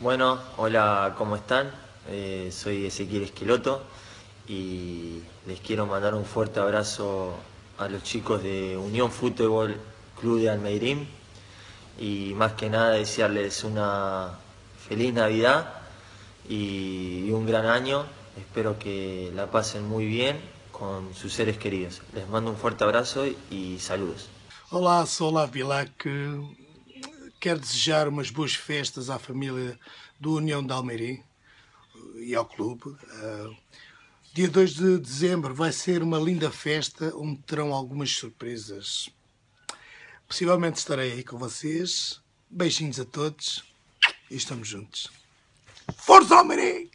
Bueno, hola, ¿cómo están? Eh, soy Ezequiel Esqueloto y les quiero mandar un fuerte abrazo a los chicos de Unión Fútbol Club de Almeirín y más que nada desearles una feliz Navidad y un gran año. Espero que la pasen muy bien con sus seres queridos. Les mando um forte abraço e saludos. Sou Olavo Bilac. Quero desejar umas boas festas à família do União de Almeirim e ao clube. Uh, dia 2 de dezembro vai ser uma linda festa onde terão algumas surpresas. Possivelmente estarei aí com vocês. Beijinhos a todos e estamos juntos. Força Almeirim!